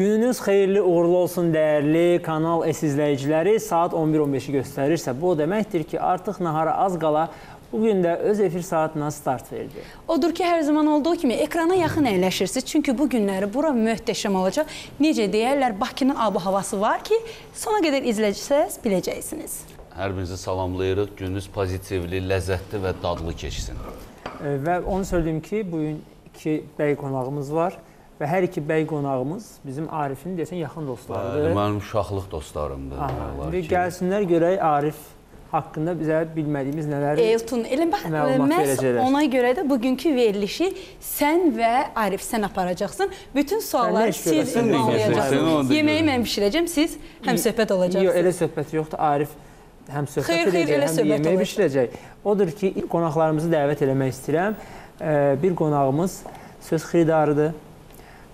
Gününüz xeyirli, uğurlu olsun dəyərli Kanal S izləyiciləri. Saat 11:15-i göstərirsə, bu o deməkdir ki, artıq nahara az qala bu gün də öz efir saatına start verdi. Odur ki, hər zaman olduğu kimi ekrana yaxın əyləşirsiniz. Çünki bu günləri bura möhtəşəm olacaq. Necə deyərlər, Bakının ab-havası var ki, sona qədər izləyəcəksiniz, biləcəksiniz. Hər birinizi salamlayırıq. Gününüz pozitivli, ləzzətli və dadlı keçsin. E, Və onu söyləyim ki, bu gün iki bəy qonağımız var və hər iki bəy qonağımız bizim Arifin desən yaxın dostlarıdır. Mənim uşaqlıq dostlarımdır. Aha, İndi gəlsinlər görək Arif haqqında bizə bilmədiyimiz nələr Elton, elə bax, məhz ona görə də bugünkü verilişi sən və Arif sən aparacaqsın. Bütün sualları siz ünvanlayacaqsınız. Yeməyi mən bişirəcəm, siz həm söhbət Yox, elə olacaqsınız. söhbət yoxdur. Arif həm söhbət Xeyr, xeyr, edəcək, elə həm olacaq. bişirəcək. Odur ki, ilk qonaqlarımızı dəvət eləmək istəyirəm. Bir qonağımız söz xiridarıdır.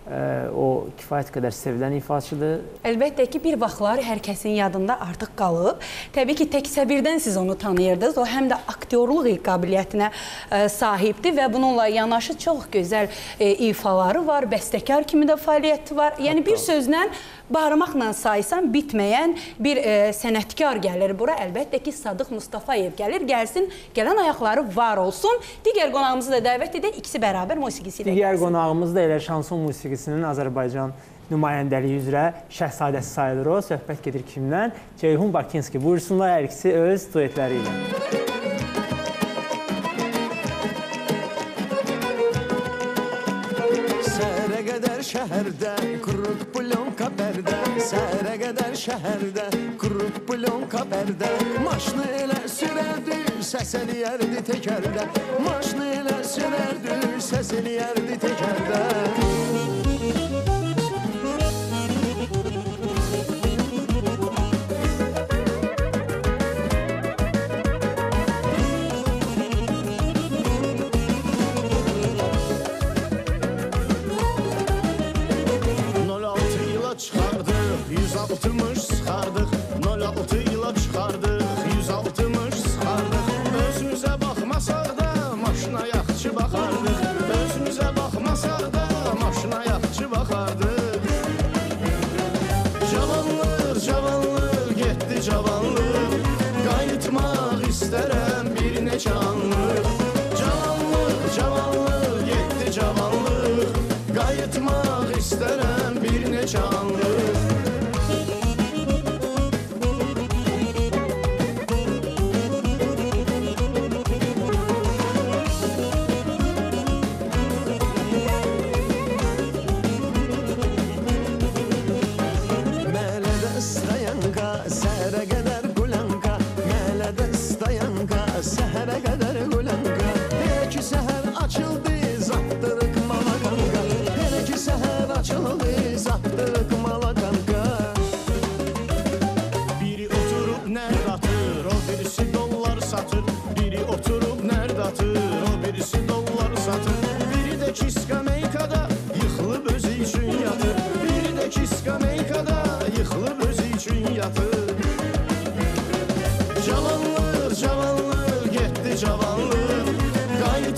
O kifayət qədər sevilən ifaçıdır. Əlbəttə ki, bir vaxtlar hər kəsin yadında artıq qalıb. Təbii ki, tək səbirdən siz onu tanıyırdınız. O həm də aktyorluq qabiliyyətinə sahibdir və bununla yanaşı çox gözəl ifaları var, bəstəkar kimi də fəaliyyəti var. Yəni bir sözlə barmaqla saysan bitməyən bir sənətkar gəlir bura. Əlbəttə ki, Sadıq Mustafayev gəlir. Gəlsin, gələn ayaqları var olsun. Digər qonağımızı da dəvət edək. İkisi bərabər musiqisi ilə Digər qonağımız da elə şanson musiqisinin Azərbaycan nümayəndəliyi üzrə şəhzadəsi sayılır o. Söhbət gedir kimdən? Ceyhun Bakinski. Buyursunlar hər ikisi öz duetləri ilə. Qədər şəhərdə quruq plyonka pərdə Səhərə qədər şəhərdə quruq plyonka pərdə Maşını elə sürərdi, səs eləyərdi təkərdə Maşını elə sürərdi, səs eləyərdi təkərdə oturmuş sıkardık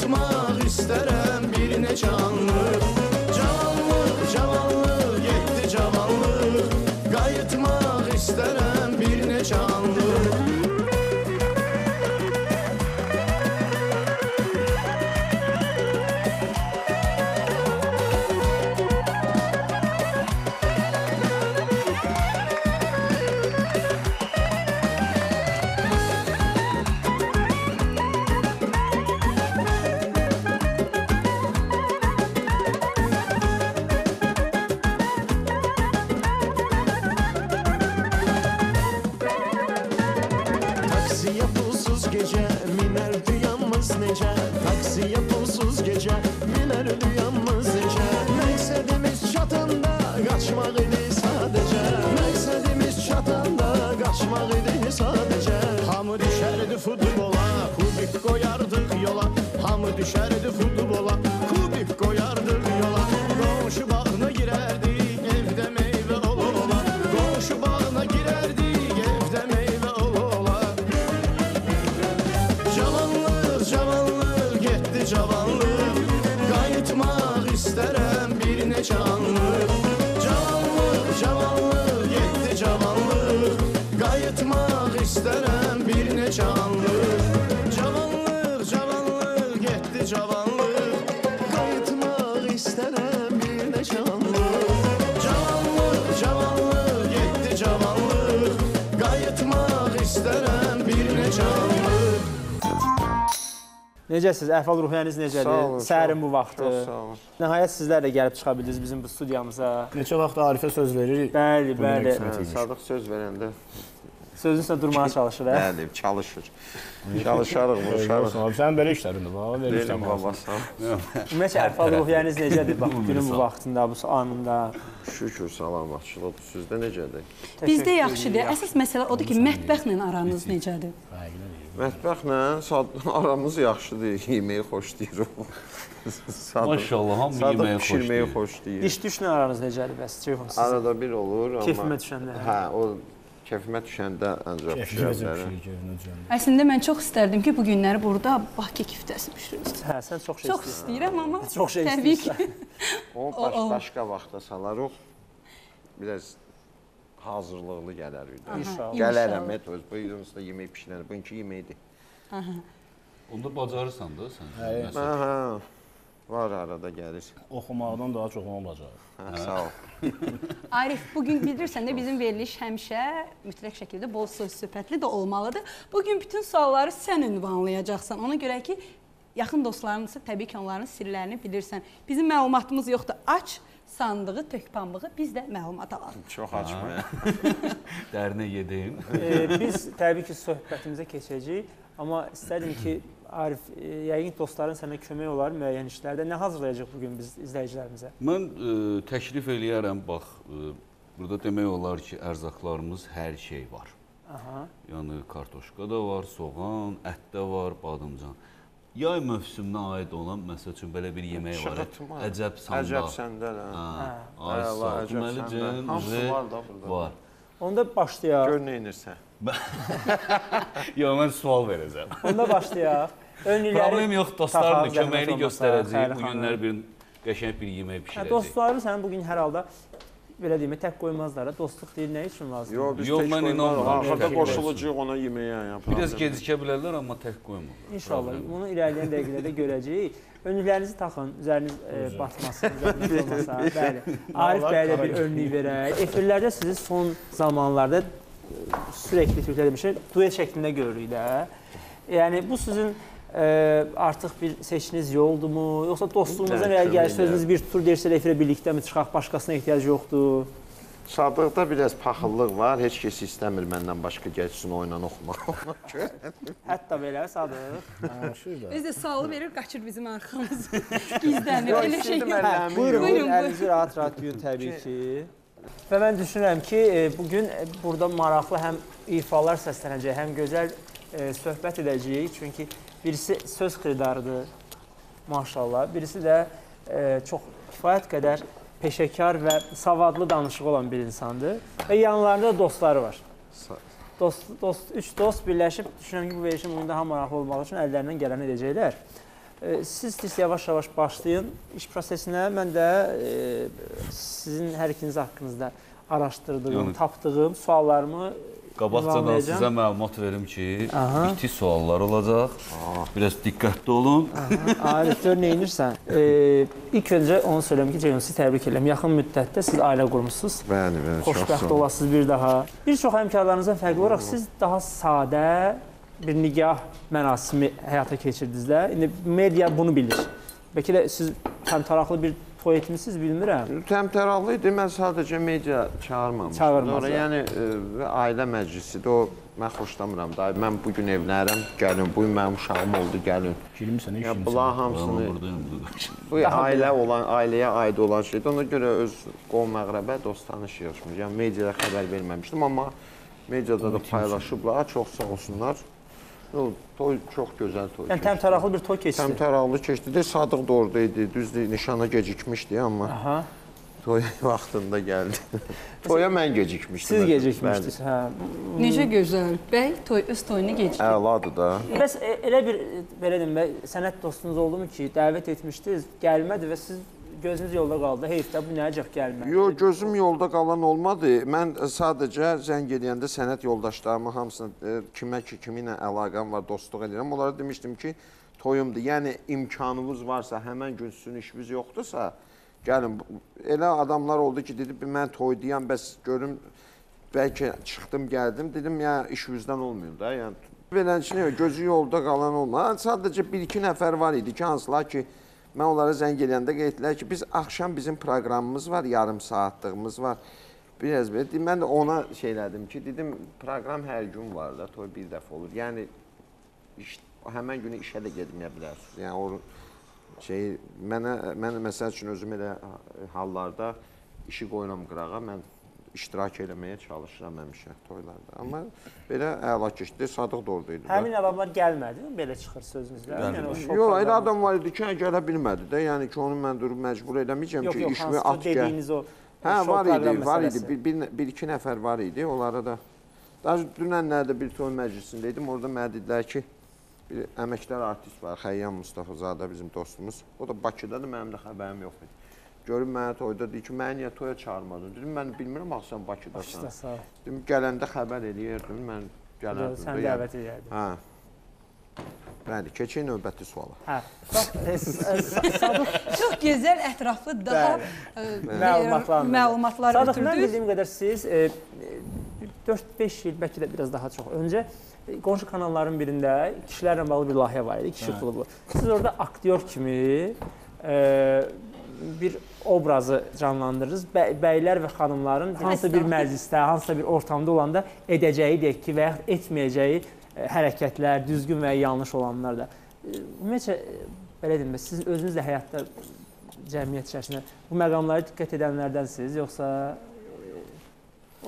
Qayıtmaq istərəm bir neçə anlıq cavanlıq Cavanlıq, cavanlıq, getdi cavanlıq Qayıtmaq istərəm bir neçə anlıq Cavanlıq, cavanlıq, getdi cavanlıq Qayıtmaq istərəm bir neçə anlıq Necəsiz? Əhval-ruhiyyəniz necədir? Çox- bu vaxtı. Nəhayət sizlər də gəlib çıxa bildiniz bizim bu studiyamıza. Neçə vaxt Arifə söz veririk. Bəli, bəli. Sadıq söz verəndə Sözün üstə durmağa çalışır, hə? bəli, çalışır. Çalışarıq, vuruşarıq. Sənin belə işlərində bax, verirsən Verin babası. Ümumiyyətlə əhval-ruhiyyəniz necədir? Bax, günün bu vaxtında, bu anında. Şükür salamatçılıq. Sizdə necədir? Bizdə yaxşıdır. Əsas məsələ odur ki, mətbəxlə aranız necədir? Mətbəxlə sad- aramız yaxşıdır. Yeməyi xoşlayırıq. Maşallah, hamı yeməyi xoşlayır. xoşlayır. İş düşlə aranız necədir bəs? Arada bir olur, amma keyfimə düşəndə. Hə, o keyfimə düşəndə ancaq pişirə bilərəm. Əslində mən çox istərdim ki, bu günləri burada Bakı kiftəsi bişirirsiniz. Hə, sən çox şey Çox istəyirəm amma Çox şey təbii ki. O baş, başqa vaxta salarıq. Biraz hazırlıqlı gələrik. də. İnşallah. Gələrəm, et öz. Bu yolumuzda yemək bişirər. Bugünkü yeməkdir. Onda bacarırsan da sən. Hə, Məsələn. Hə, hə. Var arada gəlir. Oxumaqdan daha çox ona olacaq. Hə, sağ ol. Arif, bu gün bilirsən də bizim veriliş həmişə mütləq şəkildə bol söz söhbətli də olmalıdır. Bu gün bütün sualları sən ünvanlayacaqsan. Ona görə ki, yaxın dostlarınsa təbii ki, onların sirlərini bilirsən. Bizim məlumatımız yoxdur. Aç sandığı, tök pambığı, biz də məlumat alaq. Çox açmaya. Dərinə gedeyim. E, biz təbii ki, söhbətimizə keçəcəyik, amma istərdim ki, Arif, e, yəqin dostların sənə kömək olar müəyyən işlərdə. Nə hazırlayacaq bu gün biz izləyicilərimizə? Mən ə, təklif eləyərəm, bax, ə, burada demək olar ki, ərzaqlarımız hər şey var. Aha. Yəni kartoşka da var, soğan, ət də var, badımcan. Yay mövsümünə aid olan məsəl üçün belə bir yemək var. Əcəb sanda. Əcəb səndəl. Hə, Hə. ay sağ Deməli, səndə. Hamısı var da burada. Var. Onda başlayaq. Gör nə edirsən. Yox, mən sual verəcəm. Onda başlayaq. Önlükləri Problem yox, dostlardır, olmasa, göstərəcəyik. Bu günlər bir qəşəng bir yemək Hə, bişirəcəyik. dostları sən bu gün hər halda belə deyim, tək qoymazlar. Dostluq deyir nə üçün lazımdır? Yox, biz Yox, tək mən qoymarıq. inanmıram. Axırda qoşulacağıq ona yeməyə. yəni, Biraz gecikə bilərlər, amma tək qoymurlar. İnşallah. Problem. Bunu irəliləyən dəqiqələrdə görəcəyik. Önlüklərinizi taxın, üzəriniz e, batmasın, üzəriniz olmasa. Bəli. Arif bəy də bir önlük verək. Efirlərdə sizi son zamanlarda sürəkli Türklər demişəm, duet şəklində görürük də. Yəni bu sizin e, artıq bir seçdiyiniz yoldumu, yoxsa dostluğunuzdan irəli gəlir sözünüz bir tur deyirsə efirə birlikdə mi çıxaq, başqasına ehtiyac yoxdur. Sadıqda biraz paxıllıq var. Heç kəs istəmir məndən başqa gəlsin oynan oxumaq. Hətta belə Sadıq. Biz də sualı verir, qaçır bizim arxamız. Gizlənir. Elə şey yox. Buyurun, buyurun, əlinizi rahat-rahat yuyun təbii ki. Və mən düşünürəm ki, e, bu gün e, burada maraqlı həm ifalar səslənəcək, həm gözəl e, söhbət edəcəyik. Çünki birisi söz xiridarıdır, maşallah. Birisi də çox kifayət qədər peşəkar və savadlı danışığı olan bir insandır. Və yanlarında da dostları var. Dost, dost, üç dost birləşib düşünürəm ki, bu verilişin bugün daha maraqlı olmağı üçün əllərindən gələni edəcəklər. Siz istəyirsiniz yavaş-yavaş başlayın iş prosesinə. Mən də e, sizin hər ikiniz haqqınızda araşdırdığım, Yəni- tapdığım suallarımı Qabaqcadan sizə məlumat verim ki, Aha. biti suallar olacaq. Biraz diqqətli olun. Arif gör nə edirsən? E, ilk öncə onu söyləyim ki, Ceyhun sizi təbrik edirəm. Yaxın müddətdə siz ailə qurmusunuz. Bəli, bəli, çox Xoşbəxt olasınız bir daha. Bir çox həmkarlarınızdan fərqli olaraq siz daha sadə bir nigah mərasimi həyata keçirdiniz də. İndi media bunu bilir. Bəlkə də siz təmtəraqlı bir toy etmisiniz, bilmirəm. Təmtəraqlı idi. Mən sadəcə media çağırmamışdım. Çağırmazlar. Yəni e, ailə məclisidir. O mən xoşlamıram. Dayı mən bu gün evlənirəm, gəlin. Bu gün mənim uşağım oldu, gəlin. Kilmisən, Ya işin. bunlar hamısını bu ailə olan, ailəyə aid olan şeydir. Ona görə öz qovm məğrəbə dost tanış yığışmış. Yəni mediada xəbər verməmişdim, amma mediada da paylaşıblar. Çox sağ olsunlar. O toy çox gözəl toy. Yəni təmtəraqlı bir toy keçdi. Təmtəraqlı keçdi. De Sadıq da orada idi. Düzdür, nişana gecikmişdi, amma Aha. toy vaxtında gəldi. Toya mən gecikmişdim. Siz gecikmişdiniz, hə. Necə gözəl. Bəy toy öz toyunu gecikdi. Əladır da. Bəs e, elə bir belə deyim, sənət dostunuz oldumu ki, dəvət etmişdiniz, gəlmədi və siz gözünüz yolda qaldı. Heyf də bu nə əcəb gəlmədi. Yo, gözüm yolda qalan olmadı. Mən sadəcə zəng eləyəndə sənət yoldaşlarımı hamısını e, kimə ki, kimi ilə əlaqəm var, dostluq edirəm. Onlara demişdim ki, toyumdur. Yəni imkanınız varsa, həmin gün sizin işiniz yoxdursa, gəlin. Elə adamlar oldu ki, dedi, mən toyduyam, bəs görüm bəlkə çıxdım, gəldim. Dedim, ya işinizdən olmuyor da. Yəni beləçinə gözü yolda qalan olma. Sadəcə 1-2 nəfər var idi ki, hansılar ki, mən onlara zəng eləyəndə qeyd etdilər ki, biz axşam bizim proqramımız var, yarım saatlığımız var. Biraz belə. Mən də ona şey elədim ki, dedim proqram hər gün var da, toy bir dəfə olur. Yəni iş, həmin günü işə də getməyə bilərsiniz. Yəni o şey mənə mən məsəl üçün özüm elə hallarda işi qoyuram qırağa. Mən iştirak eləməyə çalışıram həmişə toylarda. Amma belə əla keçdi. Sadıq da orada idi. Həmin adamlar gəlmədi, belə çıxır sözünüzdən. Yəni Yox, elə adam var idi ki, gələ bilmədi də. Yəni ki, onu mən durub məcbur eləməyəcəm ki, işimi at gəl. dediyiniz o Hə, var idi, var idi. Bir, bir, bir iki nəfər var idi. Onlara da Daha dünənlərdə bir toy məclisində idim. Orada mənə dedilər ki, bir əməkdar artist var, Xəyyam Mustafazadə bizim dostumuz. O da Bakıdadır, mənim də xəbərim yox idi. Görüm mənə toyda deyir ki, məni niyə toya çağırmadın? Dedim, mən bilmirəm axı sən Bakıdasan. Ol. Dedim, gələndə xəbər eləyirdim, mən gələrdim. Sən də, dəvət edərdin. Hə. Bəli, keçək növbəti suala. Hə. E, e, Sadıq Çox gözəl, ətraflı, daha e, məlumatlar. məlumatlar Sadıq, mən ötürdünüz. bildiyim qədər siz e, 4-5 il, bəlkə də biraz daha çox öncə qonşu kanalların birində kişilərlə bağlı bir layihə var idi, kişi klubu. Siz orada aktyor kimi bir obrazı canlandırırız. Bə bəylər və xanımların hansısa bir məclisdə, hansısa bir ortamda olanda edəcəyi deyək ki, və yaxud etməyəcəyi e, hərəkətlər, düzgün və ya yanlış olanlar da. E, Ümumiyyətcə e, belə deyim, siz özünüz də həyatda cəmiyyət içərisində bu məqamlara diqqət edənlərdənsiniz, yoxsa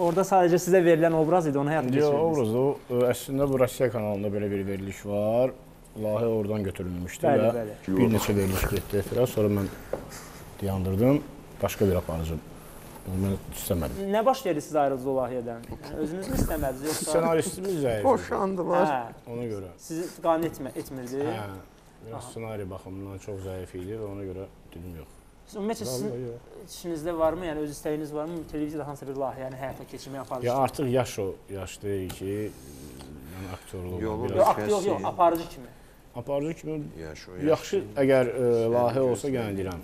orada sadəcə sizə verilən obraz idi, onu həyata Yox, keçirdiniz? obraz o əslində bu Rusiya kanalında belə bir veriliş var. Layihə oradan götürülmüşdü Bəli, və bəli. bir neçə veriliş getdi efirə. Sonra mən dayandırdım. Başqa bir aparıcı. Mən istəmədim. Nə baş verdi siz ayrıldınız o layihədən? Özünüz mü istəmədiniz yoxsa? Ssenaristimiz zəif. Boşandılar. Hə, Ona görə. sizi qane etmə, etmirdi. Hə. Biraz ssenari baxımından çox zəif idi və ona görə dedim yox. Siz Ümumiyyətlə sizin yox. içinizdə varmı, yəni öz istəyiniz varmı televiziyada hansısa bir layihəni həyata keçirməyə Ya aparıcı? artıq yaş o, yaş deyil ki, yəni aktyorluq Yox, aktyor yox, Kəsin. aparıcı kimi. aparıcı kimi Yaş o yaxşı əgər layihə olsa yenə deyirəm.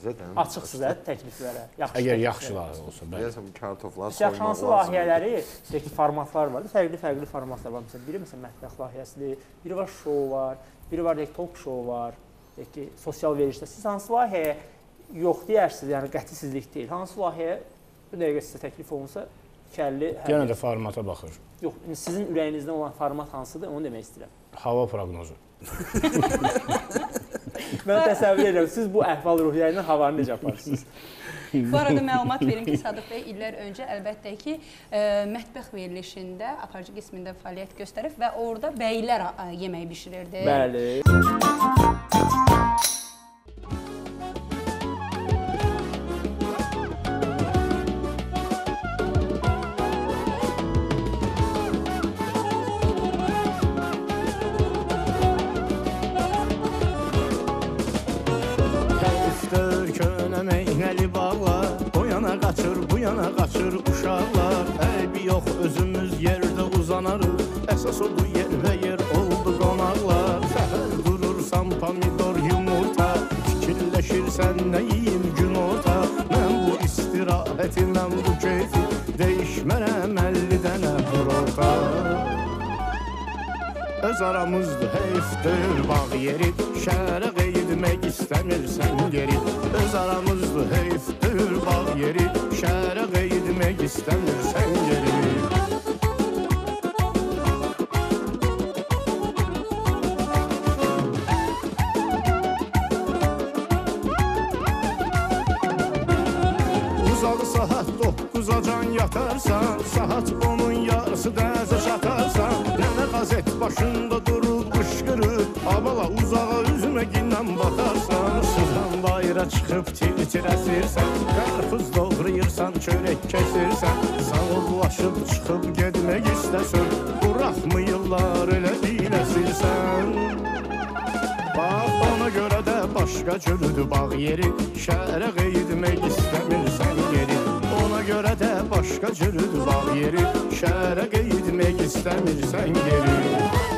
Zədən. Açıqsınız hə təkliflərə. Yaxşı. Əgər təkliflərə. yaxşı layihə olsa, bəli. Deyəsən kartoflar Siz yaxşı hansı layihələri, ki, formatlar var. Fərqli-fərqli formatlar var. Məsələn, biri məsələn mətbəx layihəsidir, biri var şou var, biri var deyək talk show var, deyək ki, sosial verilişdə. Siz hansı layihəyə yox deyərsiniz, yəni qətisizlik deyil. Hansı layihəyə bu dəqiqə sizə təklif olunsa, kəlli Yenə də formata baxır. yox, indi sizin ürəyinizdə olan format hansıdır, onu demək istəyirəm. Hava proqnozu. Mən təsəvvür edirəm, siz bu əhval-ruhiyyə ilə havanı necə aparırsınız? Bu arada məlumat verim ki, Sadıq bəy illər öncə əlbəttə ki, ə, mətbəx verilişində aparıcı qismində fəaliyyət göstərib və orada bəylər ə, yemək bişirirdi. Bəli. Öz aramızda heyfdir bağ yeri Şəhərə qeydmək istəmirsən geri Öz aramızda heyfdir bağ yeri Şəhərə qeydmək istəmirsən geri. Saat 9-a can yatarsan Saat onun yarısı dəzə çatarsan başında durub qışqırır Abala uzağa üzümə ginlə batarsan Sızdan bayıra çıxıb tir-tir əsirsən Qarpız doğrayırsan, çörək kəsirsən Sağollaşıb çıxıb getmək istəsən Buraxmıyırlar elə biləsirsən Bax ona görə də baş başqa cürdü bağ yeri Şəhərə qeydmək istəmirsən geri görə də başqa cürdü bağ yeri Şəhərə qeydmək istəmirsən geri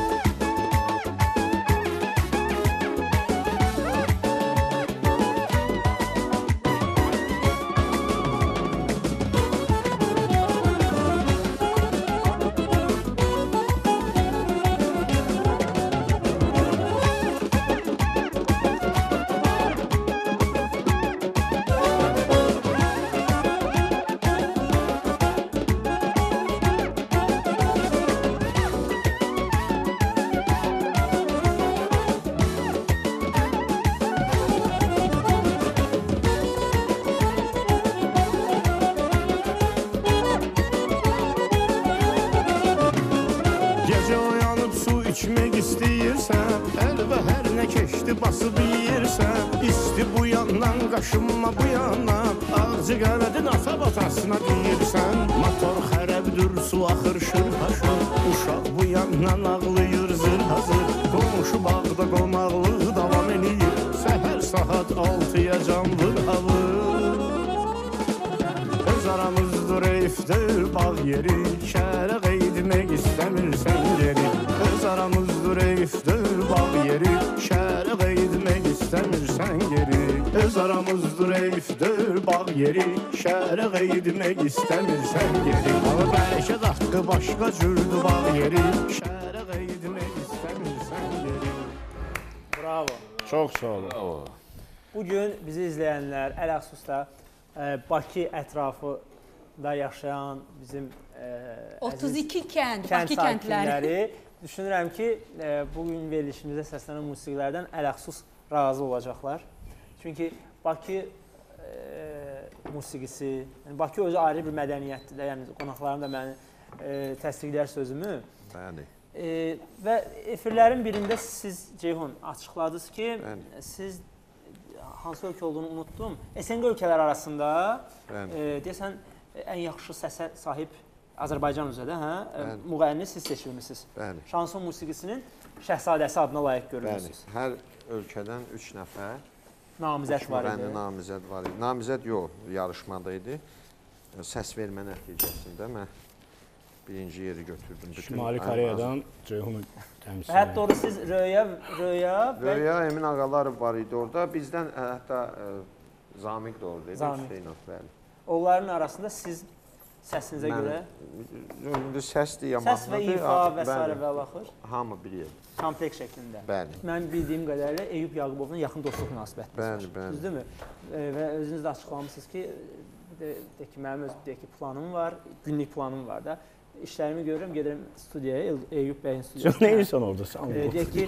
İsti bu yandan, qaşınma bu yandan Ağzı qələdin ata batasına deyirsən Motor xərəbdir, su axır şırhaşır Uşaq bu yandan ağlayır zır hazır. Qonşu bağda qonaqlıq davam eləyir Səhər saat 6-ya canlı havır Öz aramızdır evdir bağ yeri. Şəhərə qeydmək istəmirsən geri aramızdır evdir bağ yeri Şəhərə qeydmək istəmirsən geri Öz aramızdır evdir bağ yeri Şəhərə qeydmək istəmirsən geri Alı bəlkə daxqı başqa cürdü bağ yeri Şəhərə qeydmək istəmirsən geri Bravo. Çox sağ olun. Bravo. Bu gün bizi izləyənlər ələxüsusda e, Bakı ətrafında yaşayan bizim əziz 32 kənd, kənd Bakı kəndləri. düşünürəm ki, e, bu gün verilişimizdə səslənən musiqilərdən ələxsus razı olacaqlar. Çünki Bakı e, musiqisi, yəni Bakı özü ayrı bir mədəniyyətdir də, yəni qonaqlarım da məni e, təsdiqləyər sözümü. Bəli. E, və efirlərin birində siz Ceyhun açıqladınız ki, Bəli. siz hansı ölkə olduğunu unutdum. SNQ ölkələri arasında e, deyəsən e, ən yaxşı səsə sahib Azərbaycan üzrə də, hə? E, Bəli. Müğənni siz seçilmisiniz. Bəli. Şanson musiqisinin şəhzadəsi adına layiq Bəli. görülürsüz. Hər ölkədən 3 nəfər Namizəd var idi. namizəd var idi. Namizəd yox, yarışmada idi. Səs vermə nəticəsində mən birinci yeri götürdüm. Bütün Şimali Koreyadan Ceyhunu təmsil Və hətta orada siz Röya, Röya və Röya Emin Ağalarov var idi orada. Bizdən ə, hətta ə, Zamiq də orada idi. Hüseynov, bəli. onların arasında siz səsinizə Mən- görə İndi səsdir ya səs və ifa və s. bəli, və alaxır Hamı bir yer. kompleks şəklində. Bəli. Mən bildiyim qədərilə Eyüp Yaqubovla yaxın dostluq münasibətiniz Bəli, var. bəli. Düzdürmü? E, və özünüz də açıqlamısınız ki, de, de ki, mənim öz də ki, planım var, günlük planım var da. İşlərimi görürəm, gedirəm studiyaya, Eyüp bəyin Sən studiyasına. nə edirsən orada sən? E, deyək ki,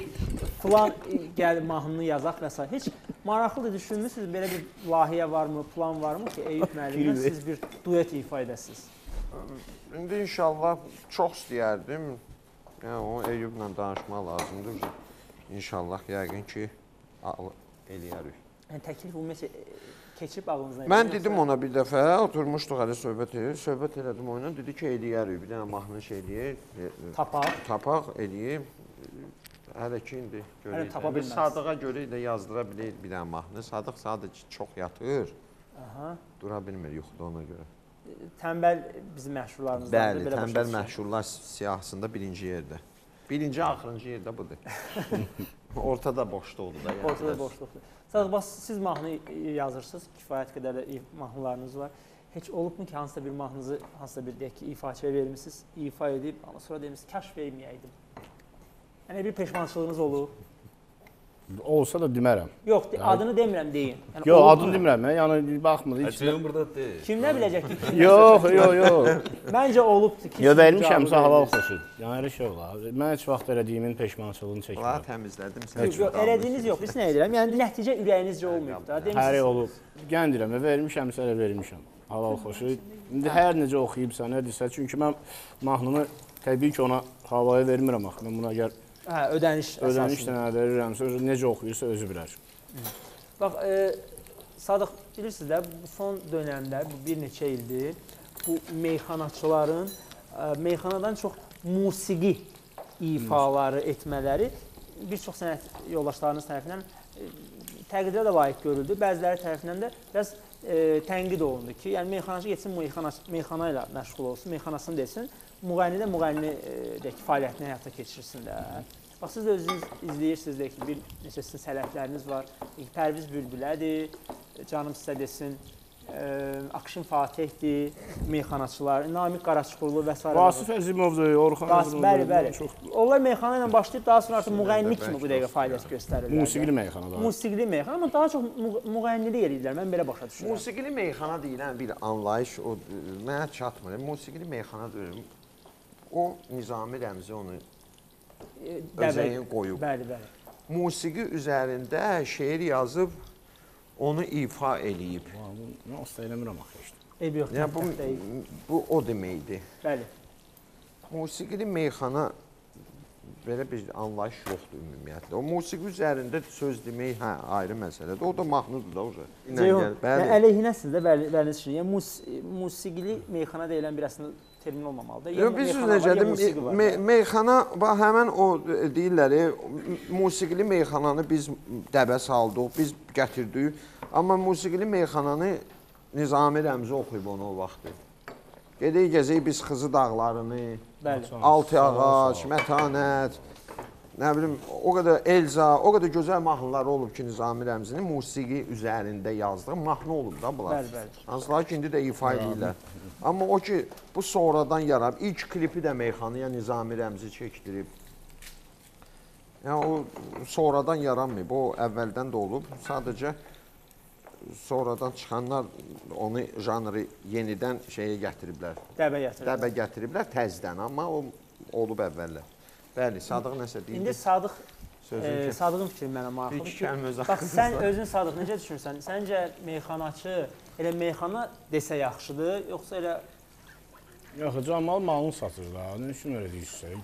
plan gəl mahnını yazaq və s. Heç maraqlıdır düşünmüsünüz belə bir layihə varmı, plan varmı ki, Eyüp müəllimlə siz bir duet ifa edəsiniz? İndi inşallah çox istəyərdim. Yəni o Eyüblə danışmaq lazımdır. İnşallah yəqin ki al- eləyərik. Yəni təklif ümumiyyətlə keçib ağlınızdan. Mən dedim ona bir dəfə, oturmuşduq hələ söhbət edir. Söhbət elədim onunla, dedi ki, eləyərik. Bir dənə mahnı şey eləyək, e, e, tapaq. tapaq eləyib. Hələ ki indi görək. tapa də. Biz bilməz. Sadığa görə də yazdıra bilərik bir dənə mahnı. Sadıq sadəcə çox yatır, Aha. dura bilmir yuxuda ona görə. Tənbəl bizim məşhurlarımızdan Bəli, tənbəl məşhurlar siyahısında birinci yerdə. Birinci, axırıncı yerdə budur. Ortada boşluqdur da. yəni. Ortada boşluqdur. Sadəcə bax siz mahnı yazırsınız, kifayət qədər də if- mahnılarınız var. Heç olubmu ki, hansısa bir mahnınızı, hansısa bir deyək ki, ifaçıya vermisiniz, ifa edib, amma sonra demisiniz, kaş verməyəydim. Yəni bir peşmançılığınız olub. Olsa da demərəm. Yox, de, adını demirəm deyin. Yəni Yox, adını demirəm. mən, Yəni baxmır heç. Ceyhun burada deyil. Kim nə biləcək ki? Yox, yox, yox. Məncə olubdu ki. Yo siz vermişəmsə halal verdiniz. xoşu. Yəni elə şey olar. Mən heç vaxt elədiyimin peşmançılığını çəkmirəm. təmizlədim. Yox, yox, elədiyiniz yox, biz nə edirəm? Yəni nəticə ürəyinizcə olmayıb da. Hər Demisiniz. olub. Gən deyirəm, vermişəmsə elə vermişəm. Halal xoşu. İndi hər necə oxuyubsa, nə desə, çünki mən mahnını təbii ki ona havaya vermirəm axı. Mən buna əgər Hə, ödəniş ödəniş əsasında. də verirəmsə, özü necə oxuyursa özü bilər. Bax, e, Sadıq bilirsiniz də son dövrdə bu bir neçə ildir bu meyxanaçıların e, meyxanadan çox musiqi ifaları etmələri bir çox sənət yoldaşlarınız tərəfindən e, təqdirə də layiq görüldü. Bəziləri tərəfindən də biraz e, tənqid olundu ki, yəni meyxanaçı getsin meyxana meyxana ilə məşğul olsun, meyxanasını desin, müğənni də müğənni e, də ki, fəaliyyətini həyata keçirsin də. Bax siz də özünüz izləyirsiniz də ki, bir neçə sizin sənədləriniz var. E, Pərviz Bülbülədir, canım sizə desin. E, Akşin Fatihdir, meyxanaçılar, Namiq Qaraçuxurlu və s. Vasif Əzimovdur, Orxan Vasif, Əzimovdur. bəli, bəli. Çox Onlar meyxana ilə başlayıb daha sonra artıq müğənni kimi bu dəqiqə fəaliyyət göstərirlər. musiqili meyxanalar. Musiqili meyxana, amma daha çox müğənnilik eləyirlər. Mən belə başa düşürəm. Musiqili meyxana deyilən bir anlayış o mənə çatmır. Musiqili meyxana deyirəm. O Nizami Rəmzi onu özəyin qoyub. Bəli, bəli. Musiqi üzərində şeir yazıb onu ifa eləyib. Mən asta eləmirəm axı işte. Eyb yox. Yəni bu bu o deməkdir. Bəli. Musiqili meyxana belə bir anlayış yoxdur ümumiyyətlə. O musiqi üzərində söz demək hə ayrı məsələdir. O da mahnıdır da o. Ceyhun, yəni əleyhinəsiz də bəli, bəli. Yəni mus musiqili meyxana deyilən bir əslində termin olmamalıdır. Yox, biz meyxana var, necə ya dedim, musiqi var. me meyxana bax həmin o e, deyirlər, musiqili meyxananı biz dəbə saldıq, biz gətirdik. Amma musiqili meyxananı Nizami Rəmzi oxuyub onu o vaxtı. Gedək gəzək biz Xızı dağlarını, Bəli. Altı ağac, Mətanət, nə bilim, o qədər Elza, o qədər gözəl mahnılar olub ki, Nizami Rəmzinin musiqi üzərində yazdığı mahnı olub da bunlar. Bəli, bəli. Hansılar ki, indi də ifa edirlər. Amma o ki, bu sonradan yaranıb, ilk klipi də Meyxanaya Nizami Rəmzi çəkdirib. Yəni o sonradan yaranmayıb, o əvvəldən də olub. Sadəcə sonradan çıxanlar onu janrı yenidən şeyə gətiriblər. Dəbə gətirir. Dəbə gətiriblər təzədən, amma o olub əvvəllər. Bəli, Sadıq nəsə deyildi? İndi Sadıq e, ki- Sadığın fikri mənə maraqlıdır. Öz Bax sən özün Sadıq necə düşünürsən? Səncə meyxanaçı elə meyxana desə yaxşıdır, yoxsa elə Yox, Camal malını satır da. Nə üçün elə deyirsən?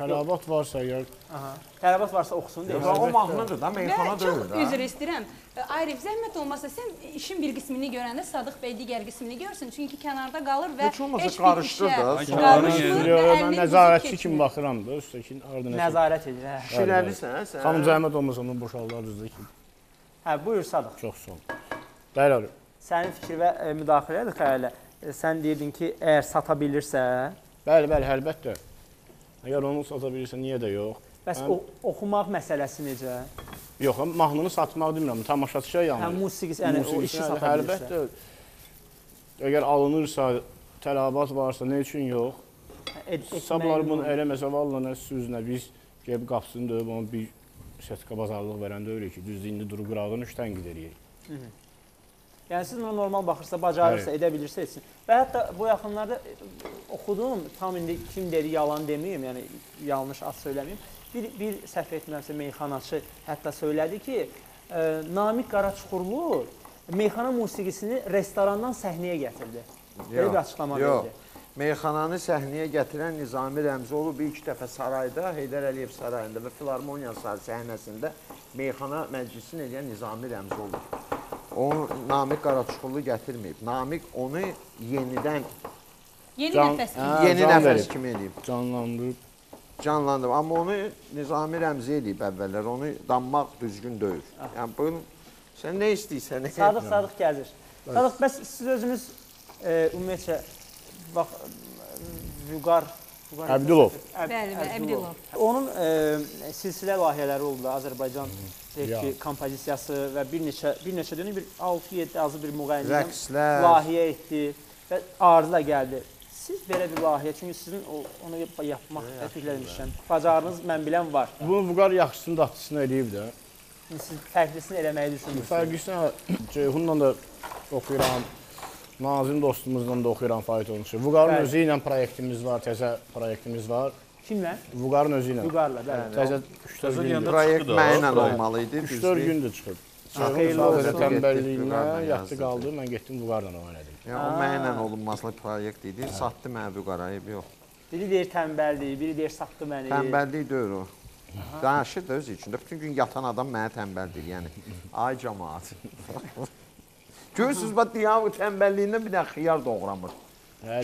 Tələbat varsa əgər aha, tələbat varsa oxusun deyə. O mahnıdır da, meyxana çox deyil də. üzr istəyirəm. E, Arif, zəhmət olmasa sən işin bir qismini görəndə Sadıq bəy digər qismini görsün. Çünki kənarda qalır və Heç olmasa qarışdır da, Yox, mən nəzarətçi kimi baxıram da, üstəkin ardı nəsə. Nəzarət edir, hə. Şirəlisən sən? Xanım zəhmət olmasa onu boşaldılar düzdür ki. Hə, buyur Sadıq. Çox sağ ol. Bəli, Arif. Sənin fikir və e, müdaxilədir xəyalə. E, sən deyirdin ki, əgər sata bilirsə, Bəli, bəli, əlbəttə. Əgər onu sata bilirsə, niyə də yox? bəs Həm- o, oxumaq məsələsi necə? Yox, mahnını satmaq demirəm, tamaşaçıya Hə, yanır. musiqisi, yəni o işi sata bilirsə. Əlbəttə. Əgər alınırsa, tələbat varsa, nə üçün yox? Etmək Sablar bunu eləməsə valla nə süzünə biz gəlib qapısını döyüb onu bir setka bazarlıq verəndə öyle ki, düzdür indi duru qırağını üç tənqid eləyək. Yəni siz buna normal baxırsa, bacarırsa, edə bilirsə etsin. Və hətta bu yaxınlarda e, oxudum, tam indi kim dedi yalan deməyim, yəni yanlış ad söyləməyim. Bir bir səhv etmirəmsə meyxanaçı hətta söylədi ki, e, Namiq Qaraçuxurlu meyxana musiqisini restorandan səhnəyə gətirdi. Belə bir açıqlama yox. verdi. Meyxananı səhnəyə gətirən Nizami Rəmzioğlu bir iki dəfə sarayda, Heydər Əliyev sarayında və Filarmoniya sarayı səhnəsində meyxana məclisini edən Nizami Rəmzioğlu. O Namiq Qaraçuxurlu gətirməyib. Namiq onu yenidən Yeni Can- nəfəs Hə, kimi. yeni can nəfəs verib. kimi eləyib. Canlandırıb. Canlandırıb. Amma onu Nizami Rəmzi eləyib əvvəllər. Onu danmaq düzgün deyil. Yəni bunu sən nə istəyirsən? Sadıq Sadıq gəzir. Sadıq bəs siz özünüz e, ümumiyyətcə bax Vüqar Əbdülov. Əb- Bəli, bəli, Əbdülov. Onun e, silsilə layihələri oldu da Azərbaycan deyək ki, Ya. kompozisiyası və bir neçə bir neçə dönüm bir 6-7 azı bir müğənni ilə Rəqslər. layihə etdi və arzu da gəldi. Siz belə bir layihə, çünki sizin o, onu yap- yapmaq fikirləmişəm. Bacarınız mən bilən var. Bunu Vüqar yaxşısını datçısını eləyib də. Siz fərqlisini eləməyi düşünürsünüz. Fərqlisinə Ceyhunla da oxuyuram. Nazim dostumuzla da oxuyuram faytonçu. Vüqarın Bəli. özü ilə proyektimiz var, təzə proyektimiz var. Kimlə? Vüqarın özü ilə. Vüqarla, bəli. Təzə 3-4 Təzə gündür. Proyekt proyekt. olmalı idi. 3-4 gündür çıxıb. Xeyirli olsun. tənbəlliyinə yatdı qaldı. Mən getdim Vüqarla oynadım. Yəni o mənlə olunması proyekt idi. Satdı mənə bu qarayıb yox. Biri deyir tənbəldir, biri deyir satdı məni. Tənbəllik deyil o. Danışır da öz içində. Bütün gün yatan adam mənə tənbəl deyir. Yəni ay cəmaət. Görürsüz bax bu tənbəlliyindən bir də xiyar doğramır.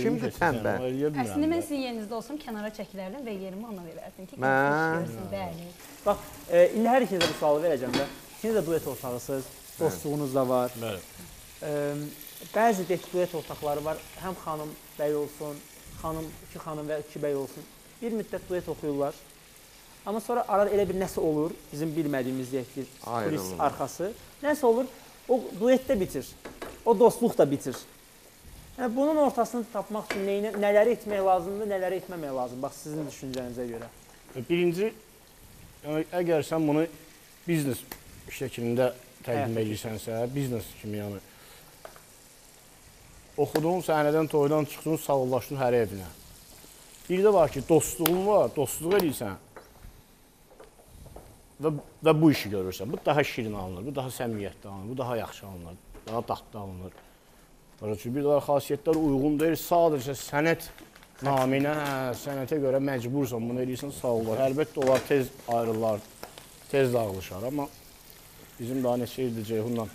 Kimdir tənbəl? Əslində mən sizin yerinizdə olsam kənara çəkilərdim və yerimi ona verərdim ki, görsün, bəli. Bax, e, indi hər ikinizə bu sualı verəcəm də. İkiniz də duet ortağısınız. Dostluğunuz da var. Bəli. Ə, bəzi duet ortaqları var. Həm xanım bəy olsun, xanım iki xanım və iki bəy olsun. Bir müddət duet oxuyurlar. Amma sonra arada elə bir nəsə olur, bizim bilmədiyimiz deyək ki, kulis arxası. Nəsə olur, o duetdə bitir. O dostluq da bitir. Yəni bunun ortasını tapmaq üçün nəyinə, nələri etmək lazımdır, nələri etməmək lazım? Bax sizin düşüncənizə görə. Birinci, yəni, əgər sən bunu biznes şəklində təqdim Həyata edirsənsə, biznes kimi yəni oxudun, səhnədən, toydan çıxdın, sağollaşdın hər evinə. Bir də var ki, dostluğun var, dostluq edirsən və, və bu işi görürsən. Bu daha şirin alınır, bu daha səmiyyətli alınır, bu daha yaxşı alınır, daha dadlı alınır. Düşürsən? Bir var, xasiyyətlər uyğun deyil, sadəcə sənət naminə, hə, sənətə görə məcbursan bunu eləyirsən, sağ olar. Əlbəttə onlar tez ayrılar, tez dağılışar, amma bizim daha neçə ildir Ceyhunla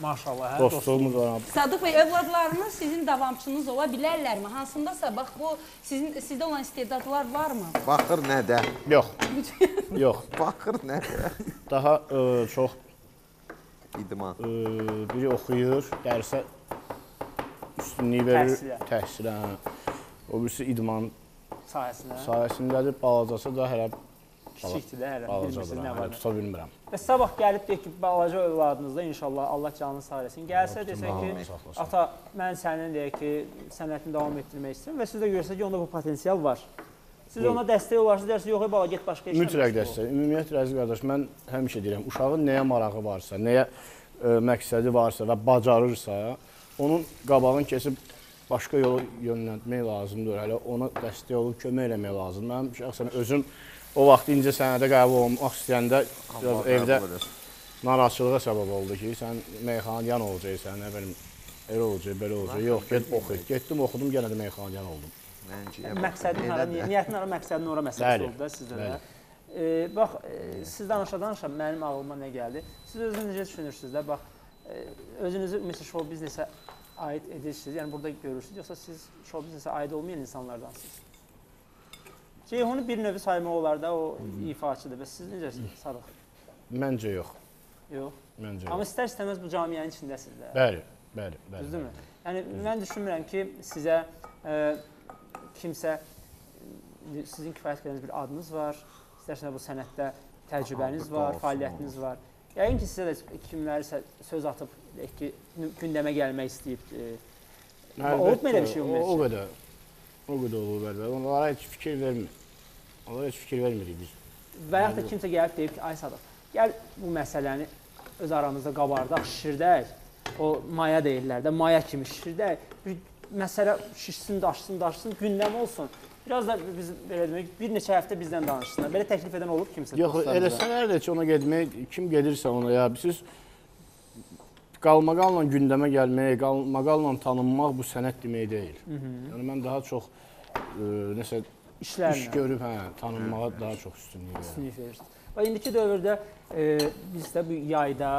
Maşallah, hə, dostluğumuz var. Sadıq bəy, övladlarınız sizin davamçınız ola bilərlərmi? Hansındasa bax bu sizin sizdə olan istedadlar varmı? Baxır nədə? Yox. Yox. Baxır nədə? Daha ə, çox İdman. ə, biri oxuyur, dərsə üstünlük verir, Təhsilə. təhsilə. hə. O birisi idman sahəsinə. sayəsindədir, balacası da hələ Kiçikdir də hələ, bilmirsiniz nə var. tuta bilmirəm. Və sabah gəlib deyək ki, balaca övladınızda inşallah Allah canını sağ eləsin. Gəlsə desə ki, ata mən sənin deyək ki, sənətini davam etdirmək istəyirəm və siz də görsəz ki, onda bu potensial var. Siz ona dəstək olarsınız, deyirsiniz, yox, bala get başqa işlə. Mütləq məşğul ol." dəstək. Ümumiyyətlə əziz qardaş, mən həmişə deyirəm, uşağın nəyə marağı varsa, nəyə ə, məqsədi varsa və bacarırsa, onun qabağını keçib başqa yola yönləndirmək lazımdır. Hələ ona dəstək olub kömək eləmək lazımdır. Mənim şəxsən özüm o vaxt incə sənədə qəbul olmaq istəyəndə biraz evdə narazılığa səbəb oldu ki, sən meyxanadan olacaqsan, nə bilim, elə olacaq, belə olacaq. Yox, get oxu. Getdim, oxudum, yenə də meyxanadan oldum. Məqsədin hara, niyyətin hara, məqsədin ora məsələsi oldu da sizdə də. E, bax, e, siz danışa-danışa mənim ağlıma nə gəldi? Siz özünüz necə düşünürsünüz də? Bax, e, özünüzü ümumiyyətlə show biznesə aid edirsiniz. Yəni burada görürsünüz, yoxsa siz show biznesə aid olmayan insanlardansınız? Ceyhunu bir növ saymaq olar da, o ifaçıdır və siz necəsiniz? Sadıq? Məncə yox. Yox. Məncə Amma istər-istəməz bu camiənin içindəsiniz də. Bəli, bəli, bəli. Düzdürmü? Yəni mən düşünmürəm ki, sizə ə, kimsə ə, sizin kifayət qədərinizə bir adınız var, istərsə bu sənətdə təcrübəniz var, fəaliyyətiniz var. Yəqin ki, sizə də kimlərisə söz atıb ki, gündəmə gəlmək istəyib. ə, Olub mu elə bir şey O, o ümumiyyətlə? qədər. O qədər olub əlbəttə. Onlara heç fikir vermir. Onlara heç fikir vermirik biz. Və yaxud da kimsə gəlib deyib ki, ay Sadıq, gəl bu məsələni öz aramızda qabardaq, şişirdək. O maya deyirlər də, maya kimi şişirdək. Bir məsələ şişsin, daşsın, daşsın, gündəm olsun. Biraz da biz belə demək, bir neçə həftə bizdən danışsınlar. Belə təklif edən olub kimsə? Yox, eləsələr də heç ona getmək, kim gedirsə ona ya siz qalmaqalla gündəmə gəlmək, qalmaqalla tanınmaq bu sənət demək deyil. Yəni mən daha çox ə, nəsə iş işlərlə. görüb, hə, tanınmağa daha çox üstünlük verirəm. üstünlük verirsiniz. Və indiki dövrdə e, biz də bu yayda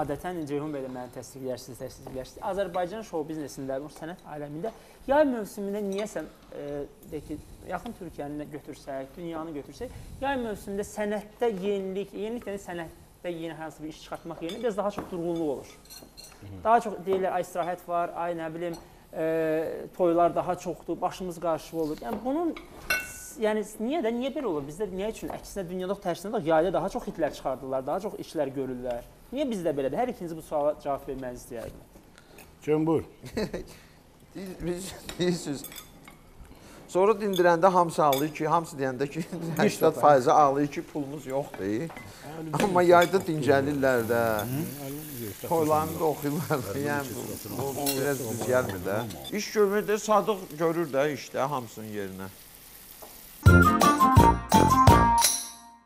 adətən Ceyhun bəy də məni təsdiqlərsiniz, təsdiqlərsiniz. Azərbaycan şou biznesində, bu sənət aləmində yay mövsümündə niyəsə e, deyək ki, yaxın Türkiyəni götürsək, dünyanı götürsək, yay mövsümündə sənətdə yenilik, yenilik yəni sənətdə yeni hansı bir iş çıxartmaq yerinə biraz daha çox durğunluq olur. Daha çox deyirlər ay istirahət var, ay nə bilim, e, toylar daha çoxdur, başımız qarşı olur. Yəni bunun yəni niyə də niyə belə olur? Bizdə niyə üçün əksinə dünyada tərsinə də yayda daha çox hitlər çıxardırlar, daha çox işlər görürlər. Niyə bizdə belədir? Hər ikiniz bu suala cavab. Cön buyur. Biz- Biz deyirsiniz. Sonra dindirəndə hamısı ağlayır ki, hamısı deyəndə ki, 80% ağlayır ki, pulumuz yoxdur. Amma yayda dincəlirlər də. Toylarını da oxuyurlar da. Yəni bu, biraz düz gəlmir də. İş görmür də Sadıq görür də işdə hamısının yerinə.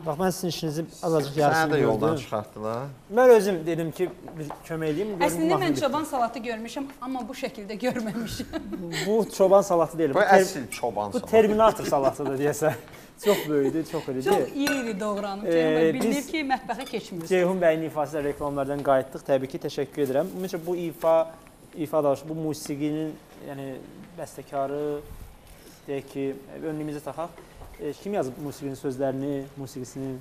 Bax mən sizin işinizi azacıq Səni yarısını də yoldan gördüm. çıxartdılar. Mən özüm dedim ki, bir kömək görüm Əslində mən çoban salatı görmüşəm, amma bu şəkildə görməmişəm. bu çoban salatı deyil. Bu Bu, əsl çoban bu salatı. Terminator salatıdır deyəsən. Çox böyükdür, çox Çox iridir. iri-iri doğranıb. Ee, biz- ki, mətbəxə keçmirsiniz. Ceyhun bəyin ifasıyla reklamlardan qayıtdıq. Təbii ki, təşəkkür edirəm. Ümumiyyətlə bu ifa, ifa daşı, bu musiqinin, yəni bəstəkarı deyək ki, önlüyümüzə taxaq. E, kim yazıb musiqinin sözlərini, musiqisini?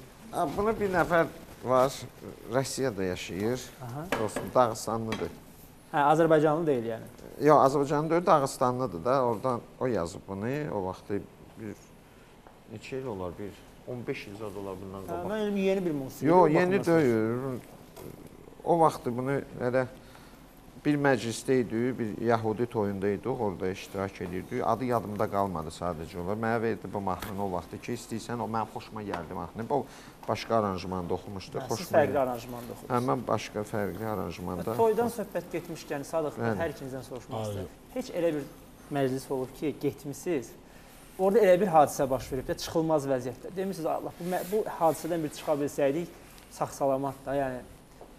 Bunu bir nəfər var. Rusiyada yaşayır. Dostum Dağıstanlıdır. Hə, Azərbaycanlı deyil yəni. Yox, Azərbaycanlı deyil, Dağıstanlıdır da. Oradan o yazıb bunu. O vaxtı bir neçə il olar? Bir 15 il zad olar bundan Hə, qabaq. mən elə yeni bir musiqi. Yox, yeni deyil. O vaxtı bunu elə bir məclisdə idi, bir Yahudi toyunda idik, orada iştirak edirdik. Adı yadımda qalmadı sadəcə olar. Mənə verdi bu mahnını o vaxtı ki, istəyirsən o mənim xoşuma gəldi mahnı. O başqa aranjmanda oxumuşdu, Siz xoşuma fərqli aranjmanda Hə, oxuyursunuz. mən başqa fərqli aranjmanda. Toydan söhbət getmişkən Sadıq Bəli. hər ikinizdən soruşmaq istəyirəm. Heç elə bir məclis olub ki, getmisiniz. Orada elə bir hadisə baş verib də çıxılmaz vəziyyətdə. Demirsiniz Allah bu bu hadisədən bir çıxa bilsəydik sağ-salamat da, yəni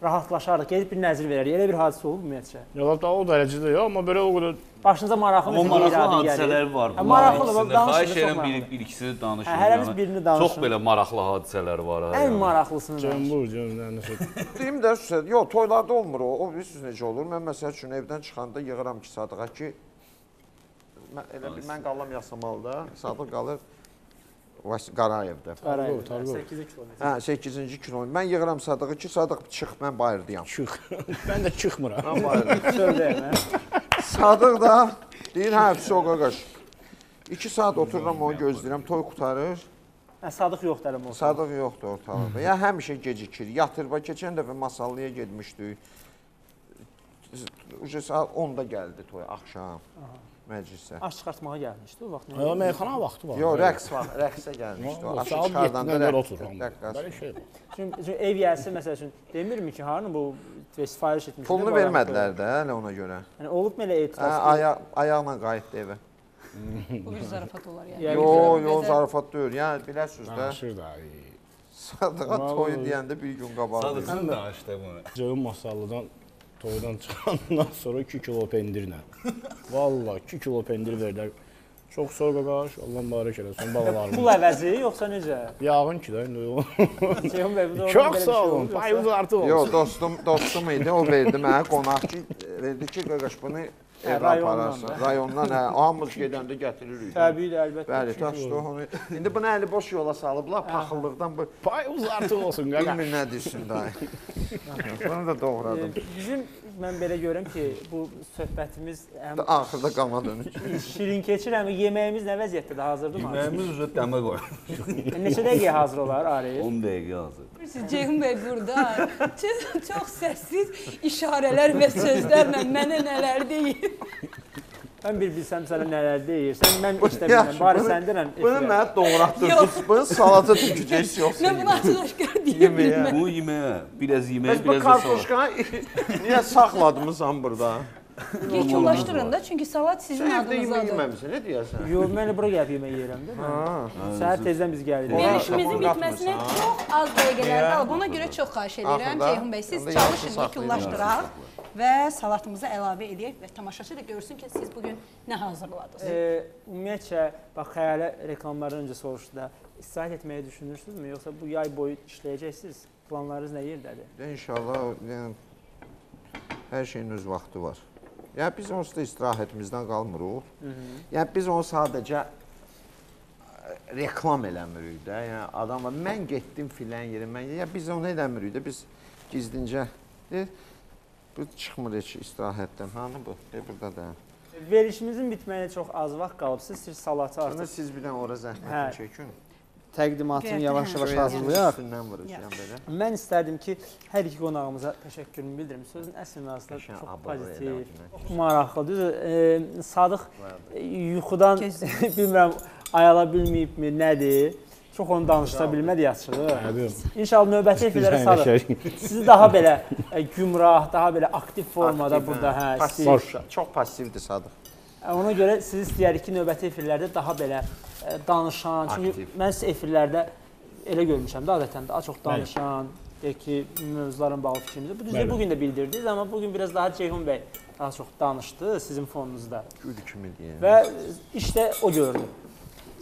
rahatlaşardıq, gedib bir nəzir verərik. Elə bir hadisə olub ümumiyyətcə. Ya da o dərəcədə yox, amma belə o qədər Başınıza maraqlı bir maraqlı hadisələr var. Hə, maraqlıdır, ikisində. danışın, Xahiş edirəm maraqlı. bir, bir ikisini danışın. Hə, hərəmiz yəni. birini danışın. Çox belə maraqlı hadisələr var. Ən yəni. maraqlısını danış. cəmbur cəmbur nəsə. Deyim də sizə, yox, toylarda olmur o. O bilirsiniz necə olur? Mən məsəl üçün evdən çıxanda yığıram ki, Sadığa ki, mən elə bil mən qalam Yasamalda, Sadıq qalır Qarayevdə. Qarayevdə, Tarqov. 8 kilometr. Hə, 8-ci kilometr. Mən yığıram Sadığı ki, Sadıq çıx, mən bayırdayam. Çıx. Mən də çıxmıram. Mən bayırdayam. Hə? Sadıq da deyir, hə, vəsə qaqaş. 2 saat otururam onu gözləyirəm, toy qutarır. Hə, Sadıq yoxdur ələm olsun. Sadıq yoxdur ortalıqda. Ya həmişə gecikir. Yatır. Bax keçən dəfə Masallıya getmişdik. Uje saat 10-da gəldi toy axşam məclisə. Aş çıxartmağa gəlmişdi o vaxt. Ya meyxana vaxtı var. Yox, rəqs var, rəqsə gəlmişdi o. Aşı Saat çıxardanda 7-dən rəqs-. Belə şey. Çünki, ev yiyəsi məsəl üçün demirmi ki, harın bu sifariş etmişdi. Pulunu vermədilər də hələ ona görə. Yəni olub belə Hə, etiraz. aya ayaqla qayıtdı evə. Bu bir zarafat olar yəni. Yox, yox, zarafat deyil. Yəni biləsiniz də. Danışır da. Sadığa toyu deyəndə bir gün qabaq. Sadıqsın danışdı bunu. Cəvun Masallıdan toydan çıxandan sonra 2 kilo pendirlə. Vallahi 2 kilo pendir verdilər. Çox sağ ol qaqaş, Allah mübarək eləsin balalarım. Pul əvəzi yoxsa necə? Yağın ki də indi. Ceyhun bəy bu da Çox sağ olun. Payınız artıq olsun. Yox, dostum, dostum idi. O verdi mənə qonaq ki, verdi ki, qaqaş bunu evə rayondan apararsan. da. Rayondan hə, hamımız gedəndə gətiririk. Təbii əlbəttə. Bəli, taşdı onu. İndi bunu əli boş yola salıblar, paxıllıqdan bu Payınız artıq olsun qaqaş. bilmir nə desin dayı. Bunu da doğradım. Bizim mən belə görürəm ki, bu söhbətimiz həm Axırda qana dönür. şirin keçir, həm yeməyimiz nə vəziyyətdədir? Hazırdır mı? Yeməyimiz üzrə dəmə qoy. Neçə dəqiqəyə hazır olar Arif? 10 dəqiqə hazır. Siz Ceyhun bəy burada çox, çox səssiz işarələr və sözlərlə mənə nələr deyir. Mən bir bilsəm sənə nələr deyir. Sən mən işdə bilməm. Bari səndən Bunu mənə doğratdırdınız. Bunu salata tökəcəksiniz yoxsa Mən bunu açıq-aşkar deyə bilməm. Bu yeməyə, biraz yeməyə, Bəs bu biraz da salata. kartuşkanı niyə saxladınızsan burada? Yekunlaşdırın da, çünki salat sizin Sən evdə yemək adınızdadır. yeməmisən, nə deyəsən? Yox, mən bura gəlib yemək yeyirəm də. Səhər tezdən biz gəlirik. Verilişimizin bitməsinə çox az dəqiqələr qalıb. Ona görə çox xahiş edirəm Ceyhun bəy, siz çalışın, yekunlaşdıraq və salatımızı əlavə edək və tamaşaçı da görsün ki, siz bu gün nə hazırladınız. E, ümumiyyətcə, bax xəyalə reklamlardan öncə soruşdu da, istirahət etməyi düşünürsünüzmü, yoxsa bu yay boyu işləyəcəksiniz? Planlarınız nə yerdədir? İnşallah yəni hər şeyin öz vaxtı var. Yəni biz onsuz da istirahətimizdən qalmırıq. Yəni biz onu sadəcə ə, reklam eləmirik də. Yəni adamlar mən getdim filan yerə, mən ya biz onu eləmirik də. Biz gizlincə bu çıxmır heç istirahətdən. Hanı bu? De burada da. Verilişimizin bitməyinə çox az vaxt qalıb. Siz sirr salatı Sonra artıq siz bir dənə ora Hə. zəhmət çəkin. təqdimatını yavaş-yavaş hə. hazırlayaq. Üstündən vuracağam belə. Mən istərdim ki, hər iki qonağımıza təşəkkürümü bildirim. Sözün əsl mənasında Qəşəng çox pozitiv, elədim. çox maraqlı. Düzdür, e, Sadıq e, yuxudan bilmirəm ayala bilməyibmi, nədir? Çox onu danışdıra bilmədi açığı. Təbii. İnşallah növbəti efirlərə Sadıq sizi daha belə e, gümrah, daha belə aktiv formada Aktiv, burada hə, Passiv, istəyirik. çox passivdir Sadıq. Ona görə sizi istəyərik ki, növbəti efirlərdə daha belə e, danışan, çünki Aktiv. mən siz efirlərdə elə görmüşəm də adətən daha çox danışan, deyək ki, mövzuların bağlı fikrinizi. Bu düzdür, bu gün də bildirdiniz, amma bu gün biraz daha Ceyhun bəy daha çox danışdı sizin fonunuzda Gül kimi deyən. və işdə o gördü.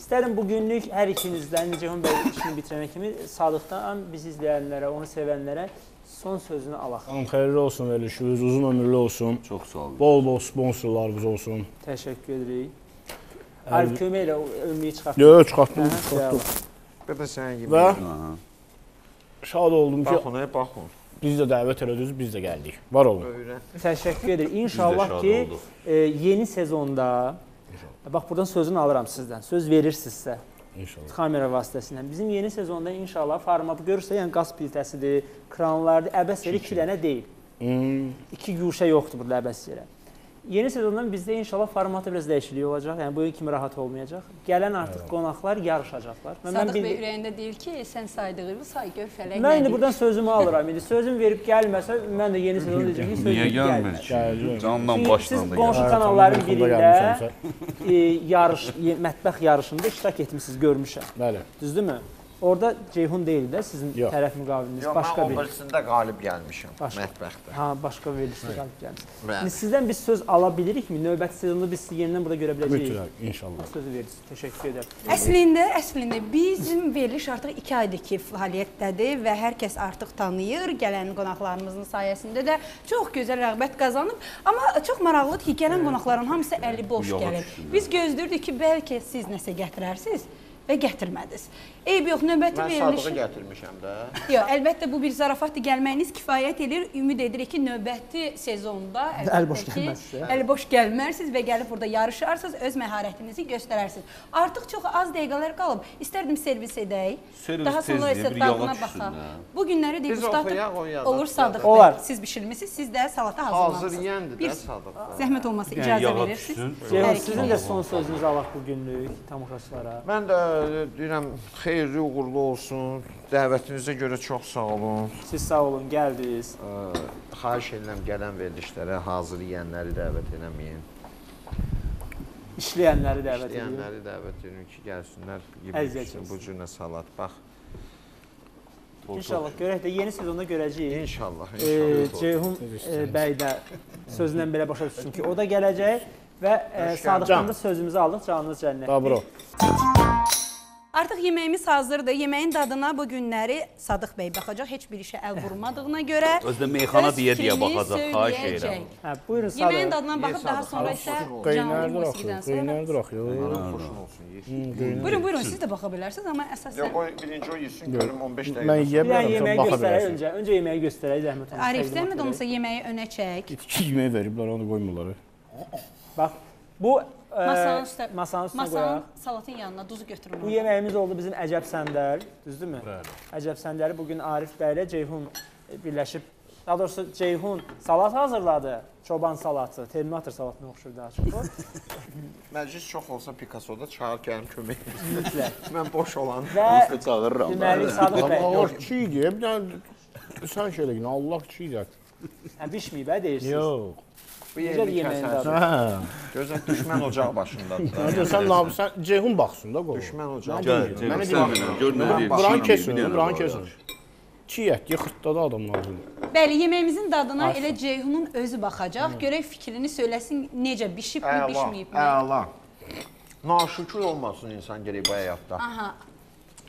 İstərdim bu günlük hər ikinizdən Ceyhun bəy işini bitirənə kimi Sadıqdan bizi izləyənlərə, onu sevənlərə son sözünü alaq. Xanım xeyirli olsun verilişiniz, uzun ömürlü olsun. Çox sağ olun. Bol-bol sponsorlarımız olsun. Təşəkkür edirik. Arif kömək elə o ölməyi çıxartdı. Yox, çıxartdım, çıxartdım. Bir də sənin kimi. Və şad oldum ki Baxın, baxın. biz də dəvət elədiniz, biz də gəldik. Var olun. Öyrən. Təşəkkür edirik. Biz İnşallah ki, e, yeni sezonda Bax buradan sözünü alıram sizdən. Söz verirsinizsə İnşallah. kamera vasitəsilə. Bizim yeni sezonda inşallah formatı görürsə, yəni qaz plitəsidir, kranlardır, əbəs yeri 2 dənə deyil. Hmm. 2 guşə yoxdur burada əbəs yerə. Yeni sezondan bizdə inşallah formatda biraz dəyişiklik olacaq. Yəni bu il kimi rahat olmayacaq. Gələn artıq qonaqlar yarışacaqlar. Və Sadıq bil- Bey ürəyində deyir ki, sən saydığı bu say gör fələk Mən indi buradan sözümü alıram. İndi sözüm verib gəlməsə mən də yeni sezon deyəcəm ki, söz Niyə gəlmir ki? Canla Çünki başla siz qonşu kanalların birində e, yarış, mətbəx yarışında iştirak etmisiniz, görmüşəm. Bəli. Düzdürmü? Orada Ceyhun deyil də sizin Yox. tərəf müqaviliniz, Yox, başqa mən bir. o birisində qalib gəlmişəm Başqa. mətbəxdə. Ha, başqa verilişdə qalib gəlmiş. Bəli. İndi sizdən biz söz ala bilirikmi? Növbəti sezonda biz sizi yenidən burada görə biləcəyik. Mütləq inşallah. Sözü verirsiniz. Təşəkkür edirəm. Əslində, əslində bizim veriliş artıq 2 aydır ki, fəaliyyətdədir və hər kəs artıq tanıyır. Gələn qonaqlarımızın sayəsində də çox gözəl rəğbət qazanıb. Amma çox maraqlıdır ki, gələn qonaqların hamısı əli boş gəlir. Biz gözləyirdik ki, bəlkə siz nəsə gətirərsiniz və gətirmədiniz. Eyb yox, növbəti Mən veriliş. Sadığı gətirmişəm də. Yox, əlbəttə bu bir zarafatdır. Gəlməyiniz kifayət edir. Ümid edirik ki, növbəti sezonda Əl boş əlbəttə ki, gəlməzsiniz. Əl boş gəlmərsiniz və gəlib burada yarışarsınız, öz məharətinizi göstərərsiniz. Artıq çox az dəqiqələr qalıb. İstərdim servis edək. Servis Daha sonra isə dadına baxaq. Bu günləri yazaq. olur Sadıq Olar. bəy. Siz bişirmisiniz, siz də salata Hazır hazırlamısınız. yeyəndir də Sadıq. zəhmət olmasa Yəni icazə verirsiniz. sizin də son sözünüzü alaq bu günlük tamaşaçılara. Mən də deyirəm, xeyirli uğurlu olsun. Dəvətinizə görə çox sağ olun. Siz sağ olun, gəldiniz. Xahiş edirəm gələn verilişlərə hazır yeyənləri dəvət eləməyin. İşləyənləri dəvət edirəm. İstəyənləri dəvət edirəm ki, gəlsinlər, çəksin. bu cür nə salat. Bax, İnşallah görək də yeni sezonda görəcəyik. inşallah, inşallah. Ceyhun e, bəy də sözündən belə başa düşsün ki, o da gələcək və e, Sadıqdan da sözümüzü aldıq canınız cənnət. Dobro. Artıq yeməyimiz hazırdır. Yeməyin dadına bu günləri Sadıq bəy baxacaq. Heç bir işə əl vurmadığına görə. Özdə meyxana öz deyə deyə fikrini baxacaq. Xahiş edirəm. Hə, buyurun Yeməyin Sadıq. dadına baxıb daha sonra isə canlı Qeynərdir musiqidən axı. sonra. Qeynərdir axı. Xoşun olsun. Buyurun, buyurun, siz də baxa bilərsiniz, amma Yox, əsasən o birinci o yesin, görüm 15 dəqiqə. Mən yeyə bilərəm, yeməyi sən baxa bilərsən. öncə. Öncə yeməyi göstərək zəhmət olmasa. Arif zəhmət edək. olmasa yeməyi önə çək. İki yemək veriblər, onu qoymurlar. Bax, bu Masanın üstə masanın üstünə masanın qoyaq. salatın yanına duzu götürün. Bu yeməyimiz oldu bizim Əcəb Səndər, düzdürmü? Bəli. Əcəb Səndəri bu gün Arif bəylə Ceyhun e, birləşib Daha doğrusu Ceyhun salat hazırladı. Çoban salatı, Terminator salatına oxşur daha çox. Məclis çox olsa Picasso-da çağır gəlin kömək. Mütləq. Mən boş olan. Və çağırıram. deməli Sadıq bəy, yox, idi. Bir dənə sən şeylə gidin, Allah kiçik idi. hə, bişməyib hə deyirsiniz. Yox. Bu Necə yeməyin kəsərsən. Hə. Gözəl düşmən ocaq başındadır. da. Hadi sən yapırsan? Ceyhun baxsın da qol. Düşmən ocaq. Sən bilirsən, gör nə deyir. Buranı kesin, buranı kesin. yaxşı. Çiğ ət, yıxırtdadı adam lazım. Bəli, yeməyimizin dadına elə Ceyhunun özü baxacaq. Görək fikrini söyləsin, necə bişibmi, bişməyibmi. əla. Naşükür olmasın insan gərək bu həyatda. Aha.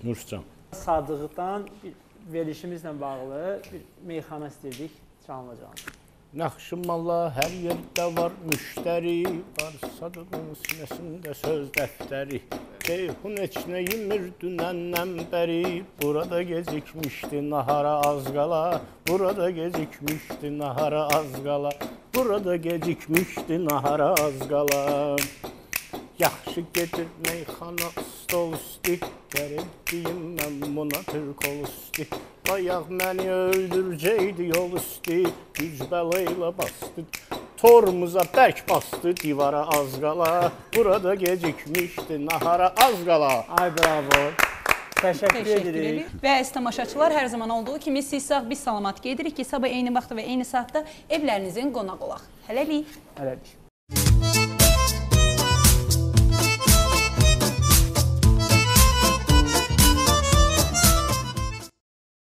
Nurcan. Sadıqdan bir verilişimizlə bağlı bir meyxana istirdik canlı canlı. Naxçıvanla hər yerdə var müştəri, var sadığın sinəsində söz dəftəri. Ceyhun heç nə yemir dünəndən bəri, burada gecikmişdi nahara az qala, burada gecikmişdi nahara az qala, burada gecikmişdi nahara az qala. Yaxşı gərək deyim mən buna türk ol üstü. Bayaq məni öldürəcəkdi yol üstü, güc bəla ilə bastı. Torumuza bərk bastı divara az qala, burada gecikmişdi nahara az qala. Ay bravo. Təşəkkür Təşəkkür edirik. edirik. Və əziz tamaşaçılar, hər zaman olduğu kimi siz sağ, biz salamat gedirik ki, sabah eyni vaxtda və eyni saatda evlərinizin qonaq olaq. Hələlik. Hələlik.